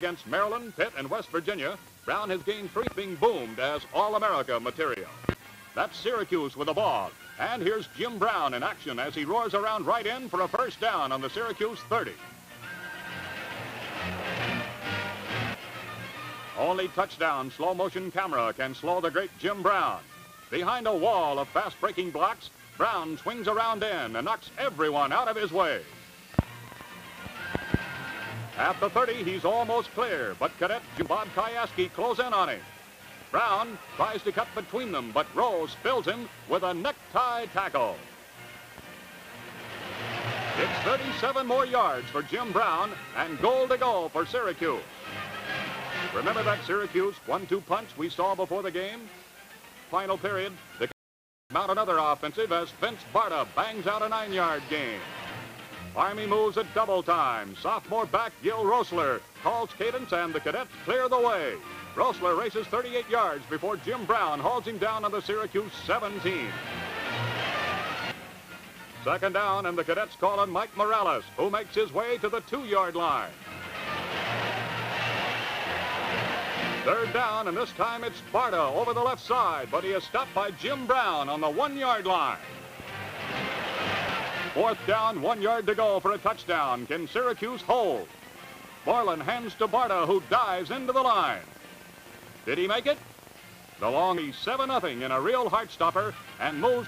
Against Maryland, Pitt, and West Virginia, Brown has gained three being boomed as All-America material. That's Syracuse with the ball. And here's Jim Brown in action as he roars around right in for a first down on the Syracuse 30. Only touchdown slow motion camera can slow the great Jim Brown. Behind a wall of fast breaking blocks, Brown swings around in and knocks everyone out of his way. At the 30, he's almost clear, but cadet Bob Kyasky close in on him. Brown tries to cut between them, but Rose spills him with a necktie tackle. It's 37 more yards for Jim Brown and goal to go for Syracuse. Remember that Syracuse one-two punch we saw before the game? Final period, they mount another offensive as Vince Barta bangs out a nine-yard gain. Army moves at double time. Sophomore back Gil Rosler calls cadence and the cadets clear the way. Rosler races 38 yards before Jim Brown hauls him down on the Syracuse 17. Second down and the cadets call on Mike Morales who makes his way to the two-yard line. Third down and this time it's Barta over the left side but he is stopped by Jim Brown on the one-yard line. Fourth down, one yard to go for a touchdown. Can Syracuse hold? Bourland hands to Barta, who dives into the line. Did he make it? The long, he's 7-0 in a real heart stopper and moves